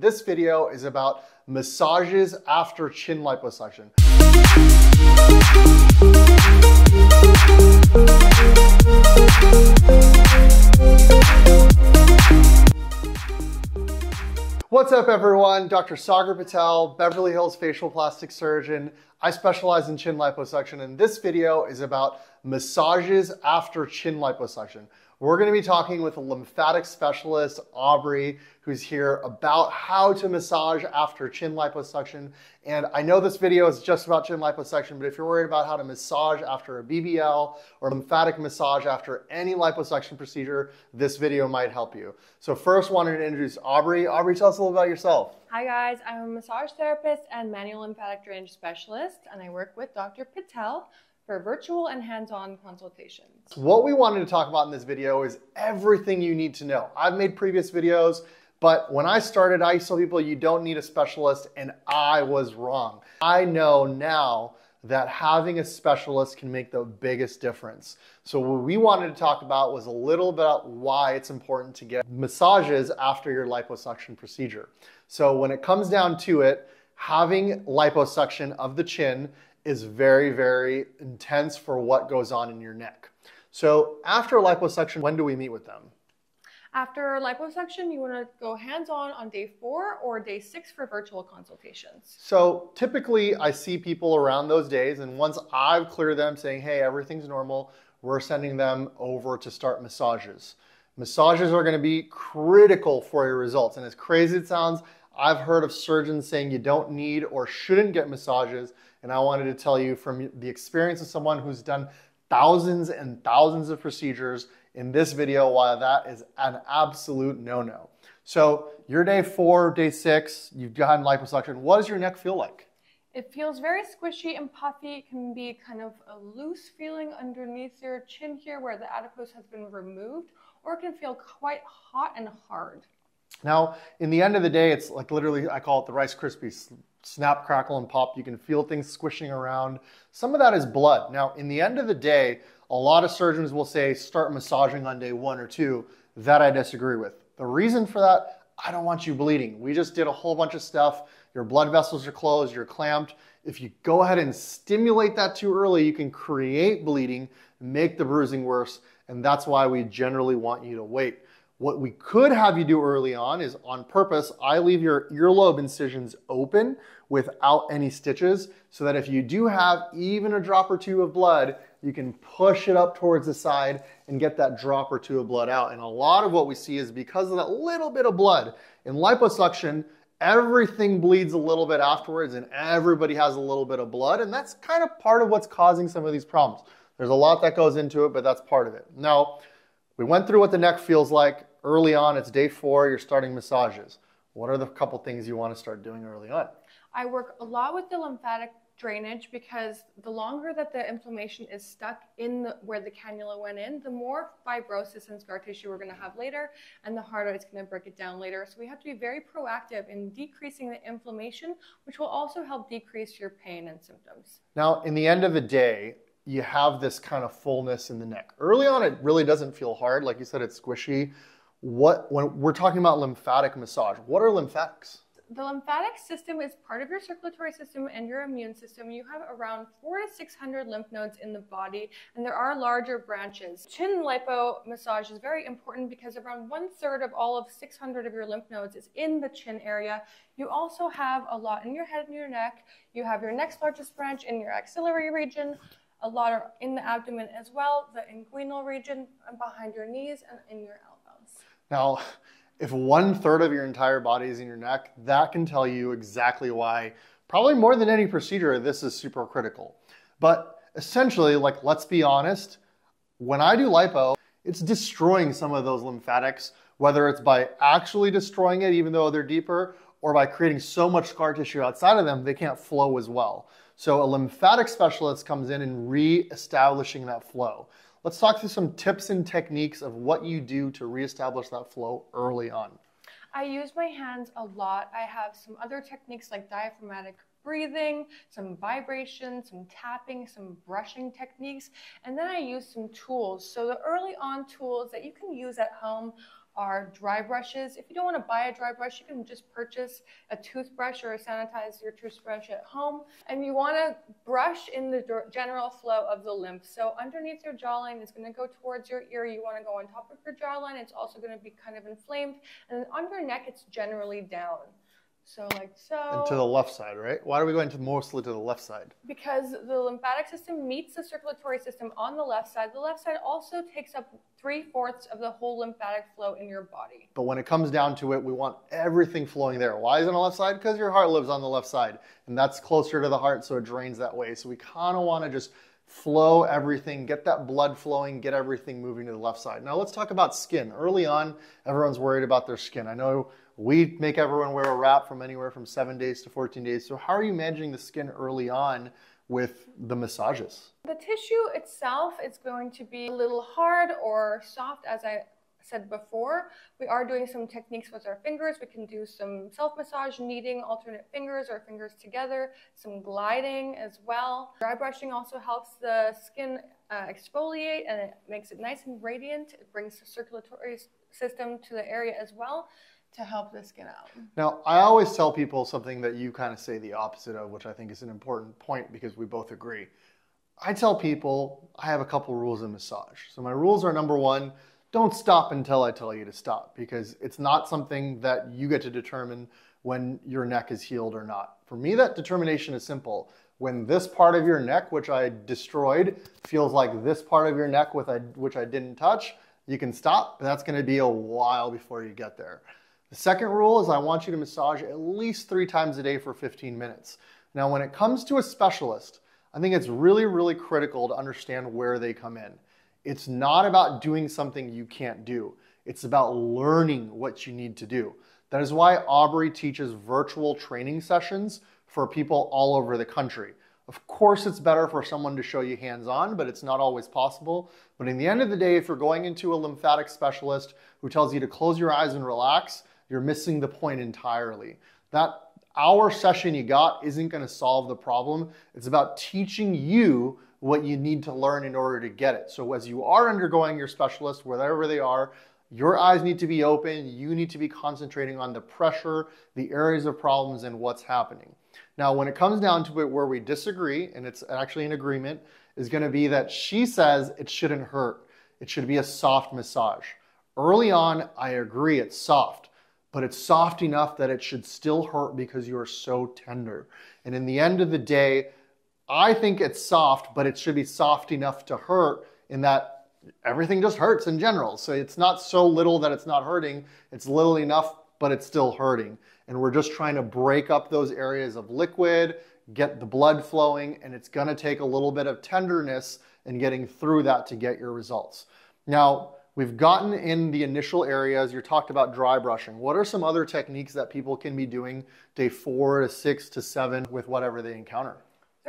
This video is about massages after chin liposuction. What's up everyone? Dr. Sagar Patel, Beverly Hills facial plastic surgeon. I specialize in chin liposuction and this video is about massages after chin liposuction. We're gonna be talking with a lymphatic specialist, Aubrey, who's here about how to massage after chin liposuction. And I know this video is just about chin liposuction, but if you're worried about how to massage after a BBL or lymphatic massage after any liposuction procedure, this video might help you. So first wanted to introduce Aubrey. Aubrey, tell us a little about yourself. Hi guys, I'm a massage therapist and manual lymphatic drainage specialist, and I work with Dr. Patel for virtual and hands-on consultations. What we wanted to talk about in this video is everything you need to know. I've made previous videos, but when I started, I used to tell people you don't need a specialist, and I was wrong. I know now that having a specialist can make the biggest difference. So what we wanted to talk about was a little bit about why it's important to get massages after your liposuction procedure. So when it comes down to it, having liposuction of the chin is very, very intense for what goes on in your neck. So after liposuction, when do we meet with them? After liposuction, you want to go hands-on on day four or day six for virtual consultations. So typically I see people around those days and once I've cleared them saying, hey, everything's normal, we're sending them over to start massages. Massages are going to be critical for your results. And as crazy as it sounds, I've heard of surgeons saying you don't need or shouldn't get massages. And I wanted to tell you from the experience of someone who's done thousands and thousands of procedures in this video why that is an absolute no-no. So your day four, day six, you've gotten liposuction. What does your neck feel like? It feels very squishy and puffy. It can be kind of a loose feeling underneath your chin here where the adipose has been removed, or it can feel quite hot and hard. Now, in the end of the day, it's like literally, I call it the Rice Krispies snap, crackle, and pop. You can feel things squishing around. Some of that is blood. Now, in the end of the day, a lot of surgeons will say start massaging on day one or two. That I disagree with. The reason for that, I don't want you bleeding. We just did a whole bunch of stuff. Your blood vessels are closed, you're clamped. If you go ahead and stimulate that too early, you can create bleeding, make the bruising worse, and that's why we generally want you to wait. What we could have you do early on is on purpose, I leave your earlobe incisions open without any stitches so that if you do have even a drop or two of blood, you can push it up towards the side and get that drop or two of blood out. And a lot of what we see is because of that little bit of blood. In liposuction, everything bleeds a little bit afterwards and everybody has a little bit of blood. And that's kind of part of what's causing some of these problems. There's a lot that goes into it, but that's part of it. Now, we went through what the neck feels like early on, it's day four, you're starting massages. What are the couple things you want to start doing early on? I work a lot with the lymphatic drainage because the longer that the inflammation is stuck in the, where the cannula went in, the more fibrosis and scar tissue we're going to have later, and the harder it's going to break it down later. So we have to be very proactive in decreasing the inflammation, which will also help decrease your pain and symptoms. Now, in the end of the day, you have this kind of fullness in the neck. Early on, it really doesn't feel hard. Like you said, it's squishy what when we're talking about lymphatic massage, what are lymphatics? The lymphatic system is part of your circulatory system and your immune system. You have around four to 600 lymph nodes in the body, and there are larger branches. Chin lipo massage is very important because around one third of all of 600 of your lymph nodes is in the chin area. You also have a lot in your head and your neck. You have your next largest branch in your axillary region, a lot are in the abdomen as well, the inguinal region, and behind your knees and in your now, if one third of your entire body is in your neck, that can tell you exactly why, probably more than any procedure, this is super critical. But essentially, like, let's be honest, when I do lipo, it's destroying some of those lymphatics, whether it's by actually destroying it, even though they're deeper, or by creating so much scar tissue outside of them, they can't flow as well. So a lymphatic specialist comes in and re-establishing that flow. Let's talk through some tips and techniques of what you do to reestablish that flow early on. I use my hands a lot. I have some other techniques like diaphragmatic breathing, some vibration, some tapping, some brushing techniques, and then I use some tools. So the early on tools that you can use at home are dry brushes. If you don't want to buy a dry brush, you can just purchase a toothbrush or sanitize your toothbrush at home. And you want to brush in the general flow of the lymph. So underneath your jawline is going to go towards your ear. You want to go on top of your jawline. It's also going to be kind of inflamed. And on your neck, it's generally down. So like so. And to the left side, right? Why are we going to mostly to the left side? Because the lymphatic system meets the circulatory system on the left side. The left side also takes up three fourths of the whole lymphatic flow in your body. But when it comes down to it, we want everything flowing there. Why is it on the left side? Because your heart lives on the left side, and that's closer to the heart, so it drains that way. So we kind of want to just flow everything, get that blood flowing, get everything moving to the left side. Now let's talk about skin. Early on, everyone's worried about their skin. I know we make everyone wear a wrap from anywhere from seven days to 14 days. So how are you managing the skin early on with the massages? The tissue itself is going to be a little hard or soft as I said before. We are doing some techniques with our fingers. We can do some self-massage, kneading alternate fingers or fingers together, some gliding as well. Dry brushing also helps the skin uh, exfoliate and it makes it nice and radiant. It brings the circulatory system to the area as well to help the skin out. Now, I always tell people something that you kind of say the opposite of, which I think is an important point because we both agree. I tell people I have a couple rules in massage. So my rules are number one, don't stop until I tell you to stop because it's not something that you get to determine when your neck is healed or not. For me, that determination is simple. When this part of your neck, which I destroyed, feels like this part of your neck which I didn't touch, you can stop, but that's gonna be a while before you get there. The second rule is I want you to massage at least three times a day for 15 minutes. Now, when it comes to a specialist, I think it's really, really critical to understand where they come in. It's not about doing something you can't do. It's about learning what you need to do. That is why Aubrey teaches virtual training sessions for people all over the country. Of course, it's better for someone to show you hands-on, but it's not always possible. But in the end of the day, if you're going into a lymphatic specialist who tells you to close your eyes and relax, you're missing the point entirely. That hour session you got isn't going to solve the problem. It's about teaching you what you need to learn in order to get it. So as you are undergoing your specialist, wherever they are, your eyes need to be open. You need to be concentrating on the pressure, the areas of problems, and what's happening. Now, when it comes down to it where we disagree, and it's actually an agreement, is going to be that she says it shouldn't hurt. It should be a soft massage. Early on, I agree it's soft but it's soft enough that it should still hurt because you are so tender. And in the end of the day, I think it's soft, but it should be soft enough to hurt in that everything just hurts in general. So it's not so little that it's not hurting, it's little enough, but it's still hurting. And we're just trying to break up those areas of liquid, get the blood flowing, and it's gonna take a little bit of tenderness and getting through that to get your results. Now, We've gotten in the initial areas. You talked about dry brushing. What are some other techniques that people can be doing day four to six to seven with whatever they encounter?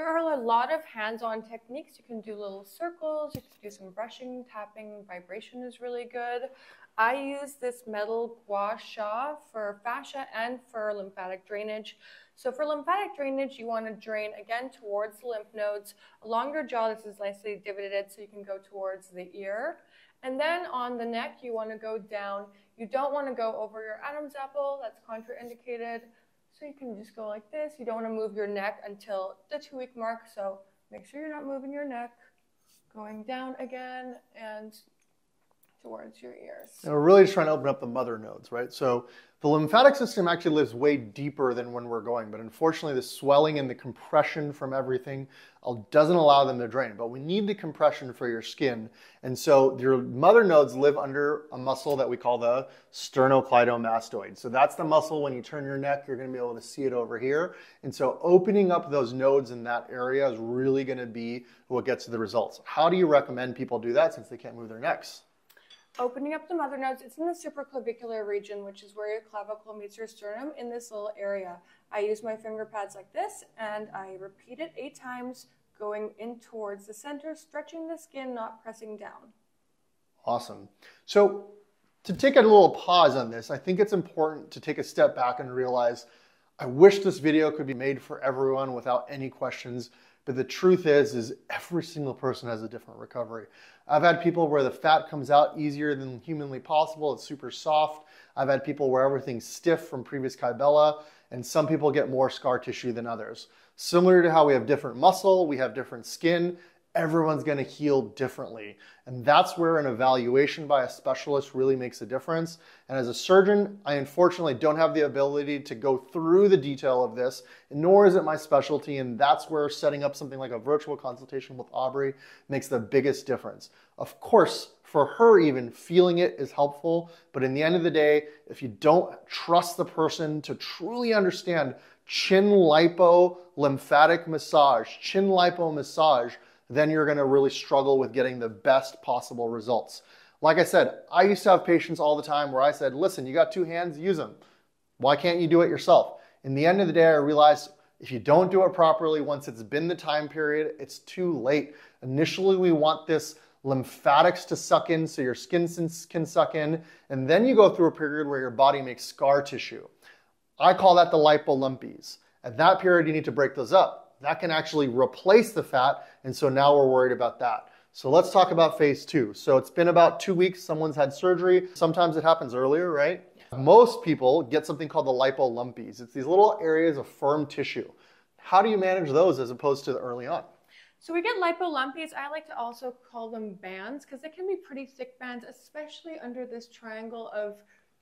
There are a lot of hands-on techniques. You can do little circles, you can do some brushing, tapping, vibration is really good. I use this metal gua sha for fascia and for lymphatic drainage. So for lymphatic drainage, you want to drain again towards the lymph nodes. Along your jaw, this is nicely divoted so you can go towards the ear. And then on the neck, you want to go down. You don't want to go over your Adam's apple. That's contraindicated. So you can just go like this. You don't want to move your neck until the two week mark. So make sure you're not moving your neck. Going down again and towards your ears. And we're really just trying to open up the mother nodes, right? So the lymphatic system actually lives way deeper than when we're going, but unfortunately the swelling and the compression from everything uh, doesn't allow them to drain. But we need the compression for your skin. And so your mother nodes live under a muscle that we call the sternocleidomastoid. So that's the muscle when you turn your neck, you're gonna be able to see it over here. And so opening up those nodes in that area is really gonna be what gets the results. How do you recommend people do that since they can't move their necks? Opening up the mother nodes, it's in the supraclavicular region, which is where your clavicle meets your sternum in this little area. I use my finger pads like this and I repeat it eight times, going in towards the center, stretching the skin, not pressing down. Awesome. So to take a little pause on this, I think it's important to take a step back and realize I wish this video could be made for everyone without any questions But the truth is, is every single person has a different recovery. I've had people where the fat comes out easier than humanly possible. It's super soft. I've had people where everything's stiff from previous Kybella, and some people get more scar tissue than others. Similar to how we have different muscle, we have different skin, everyone's going to heal differently. And that's where an evaluation by a specialist really makes a difference. And as a surgeon, I unfortunately don't have the ability to go through the detail of this, nor is it my specialty. And that's where setting up something like a virtual consultation with Aubrey makes the biggest difference. Of course, for her, even feeling it is helpful. But in the end of the day, if you don't trust the person to truly understand chin lipo lymphatic massage, chin lipo massage, then you're going to really struggle with getting the best possible results. Like I said, I used to have patients all the time where I said, listen, you got two hands, use them. Why can't you do it yourself? In the end of the day, I realized if you don't do it properly, once it's been the time period, it's too late. Initially, we want this lymphatics to suck in so your skin can suck in, and then you go through a period where your body makes scar tissue. I call that the lipolumpies. At that period, you need to break those up that can actually replace the fat. And so now we're worried about that. So let's talk about phase two. So it's been about two weeks, someone's had surgery. Sometimes it happens earlier, right? Most people get something called the lipolumpies. It's these little areas of firm tissue. How do you manage those as opposed to the early on? So we get lipolumpies. I like to also call them bands because they can be pretty thick bands, especially under this triangle of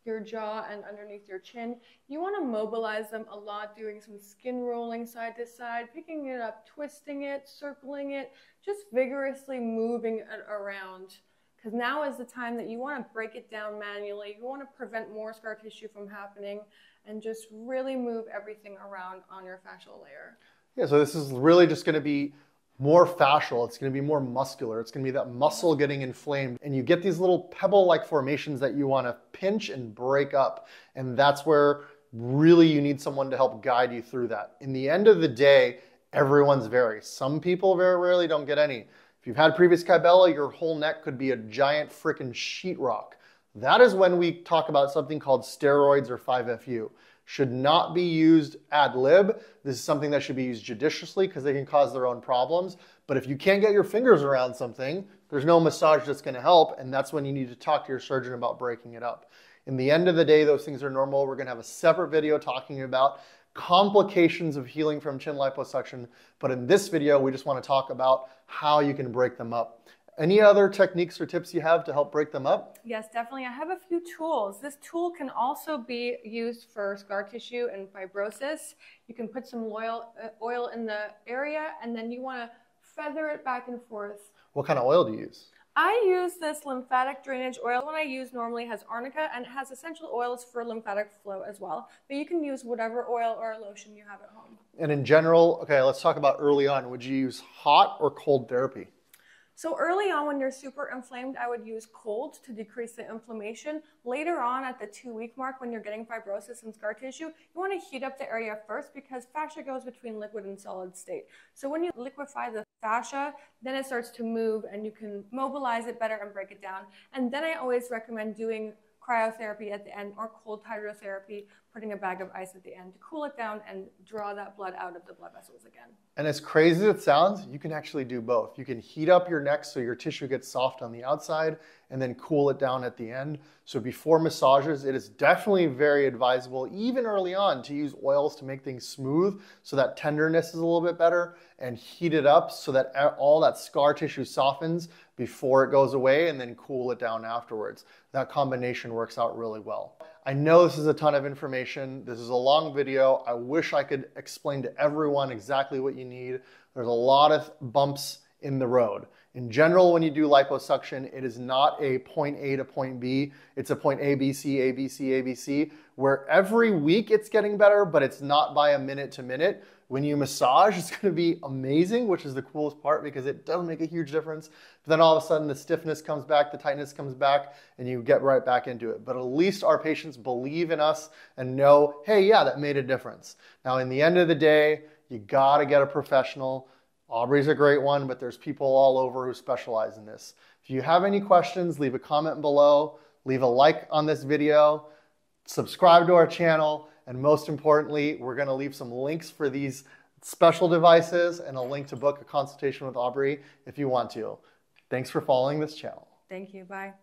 your jaw and underneath your chin. You want to mobilize them a lot, doing some skin rolling side to side, picking it up, twisting it, circling it, just vigorously moving it around. Because now is the time that you want to break it down manually. You want to prevent more scar tissue from happening and just really move everything around on your fascial layer. Yeah, so this is really just going to be more fascial, it's going to be more muscular, it's going to be that muscle getting inflamed. And you get these little pebble like formations that you want to pinch and break up. And that's where really you need someone to help guide you through that. In the end of the day, everyone's vary. Some people very rarely don't get any. If you've had previous Kybella, your whole neck could be a giant freaking sheetrock. That is when we talk about something called steroids or 5FU should not be used ad lib. This is something that should be used judiciously because they can cause their own problems. But if you can't get your fingers around something, there's no massage that's going to help. And that's when you need to talk to your surgeon about breaking it up. In the end of the day, those things are normal. We're going to have a separate video talking about complications of healing from chin liposuction. But in this video, we just want to talk about how you can break them up. Any other techniques or tips you have to help break them up? Yes, definitely. I have a few tools. This tool can also be used for scar tissue and fibrosis. You can put some oil, uh, oil in the area and then you want to feather it back and forth. What kind of oil do you use? I use this lymphatic drainage oil. The one I use normally has arnica and it has essential oils for lymphatic flow as well. But you can use whatever oil or lotion you have at home. And in general, okay, let's talk about early on. Would you use hot or cold therapy? So early on when you're super inflamed, I would use cold to decrease the inflammation. Later on at the two week mark when you're getting fibrosis and scar tissue, you want to heat up the area first because fascia goes between liquid and solid state. So when you liquefy the fascia, then it starts to move and you can mobilize it better and break it down. And then I always recommend doing cryotherapy at the end or cold hydrotherapy, putting a bag of ice at the end to cool it down and draw that blood out of the blood vessels again. And as crazy as it sounds, you can actually do both. You can heat up your neck so your tissue gets soft on the outside and then cool it down at the end. So before massages, it is definitely very advisable, even early on, to use oils to make things smooth so that tenderness is a little bit better and heat it up so that all that scar tissue softens before it goes away and then cool it down afterwards. That combination works out really well. I know this is a ton of information. This is a long video. I wish I could explain to everyone exactly what you need. There's a lot of bumps in the road. In general, when you do liposuction, it is not a point A to point B. It's a point A, B, C, A, B, C, A, B, C, where every week it's getting better, but it's not by a minute to minute. When you massage, it's gonna be amazing, which is the coolest part because it does make a huge difference. But then all of a sudden the stiffness comes back, the tightness comes back, and you get right back into it. But at least our patients believe in us and know, hey, yeah, that made a difference. Now, in the end of the day, you gotta get a professional Aubrey's a great one, but there's people all over who specialize in this. If you have any questions, leave a comment below, leave a like on this video, subscribe to our channel, and most importantly, we're gonna leave some links for these special devices, and a link to book a consultation with Aubrey if you want to. Thanks for following this channel. Thank you. Bye.